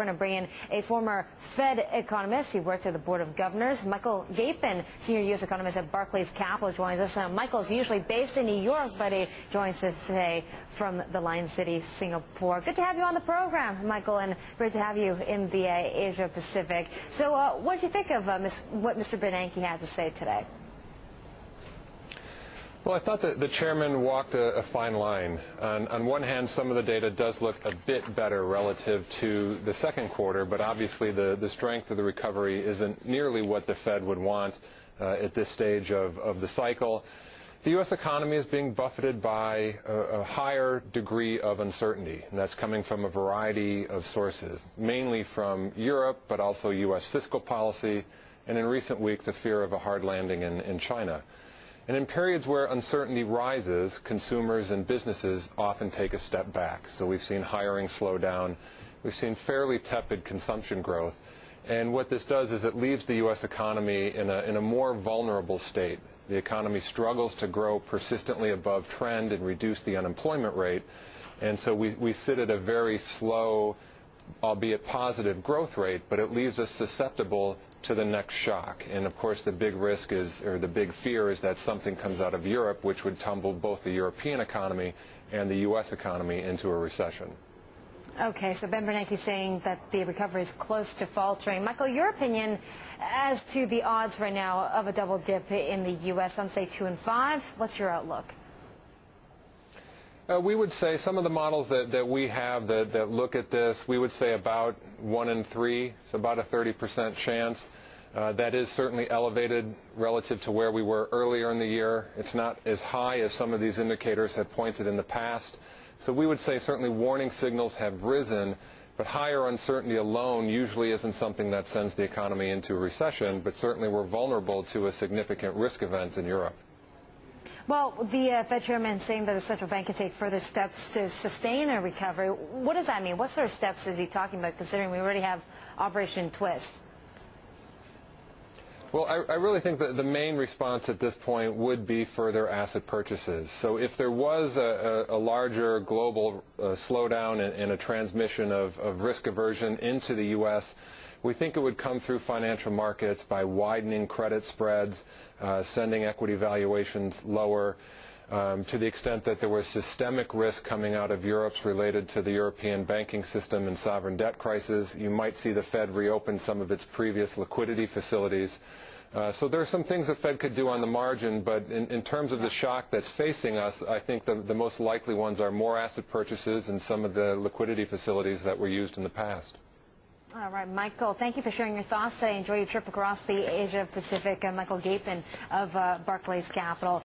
We're going to bring in a former Fed economist. He worked at the Board of Governors. Michael Gapen, senior U.S. economist at Barclays Capital, joins us. Uh, Michael is usually based in New York, but he joins us today from the Lion City, Singapore. Good to have you on the program, Michael, and great to have you in the uh, Asia Pacific. So, uh, what did you think of uh, what Mr. Bernanke had to say today? Well, I thought that the chairman walked a, a fine line. On, on, one hand, some of the data does look a bit better relative to the second quarter, but obviously the, the strength of the recovery isn't nearly what the Fed would want uh, at this stage of, of the cycle. The U.S. economy is being buffeted by a, a, higher degree of uncertainty, and that's coming from a variety of sources, mainly from Europe, but also U.S. fiscal policy, and in recent weeks, a fear of a hard landing in, in China. And in periods where uncertainty rises, consumers and businesses often take a step back. So we've seen hiring slow down. We've seen fairly tepid consumption growth. And what this does is it leaves the U.S. economy in a, in a more vulnerable state. The economy struggles to grow persistently above trend and reduce the unemployment rate. And so we, we sit at a very slow, albeit positive growth rate, but it leaves us susceptible to the next shock. And of course, the big risk is, or the big fear is that something comes out of Europe, which would tumble both the European economy and the U.S. economy into a recession. Okay, so Ben Bernanke saying that the recovery is close to faltering. Michael, your opinion as to the odds right now of a double dip in the U.S. Some say two and five. What's your outlook? Uh, we would say some of the models that, that we have that, that look at this, we would say about one in three, so about a 30% chance. Uh, that is certainly elevated relative to where we were earlier in the year. It's not as high as some of these indicators have pointed in the past. So we would say certainly warning signals have risen, but higher uncertainty alone usually isn't something that sends the economy into a recession, but certainly we're vulnerable to a significant risk event in Europe. Well, the uh, Fed chairman saying that the central bank can take further steps to sustain a recovery. What does that mean? What sort of steps is he talking about, considering we already have Operation Twist? Well, I, I, really think that the main response at this point would be further asset purchases. So if there was a, a, a larger global uh, slowdown and, and, a transmission of, of risk aversion into the U.S., we think it would come through financial markets by widening credit spreads, uh, sending equity valuations lower. Um, to the extent that there was systemic risk coming out of Europe's related to the European banking system and sovereign debt crisis, you might see the Fed reopen some of its previous liquidity facilities. Uh, so there are some things the Fed could do on the margin, but in, in terms of the shock that's facing us, I think the, the most likely ones are more asset purchases and some of the liquidity facilities that were used in the past. All right, Michael, thank you for sharing your thoughts today. Enjoy your trip across the Asia Pacific. Uh, Michael Gapen of uh, Barclays Capital.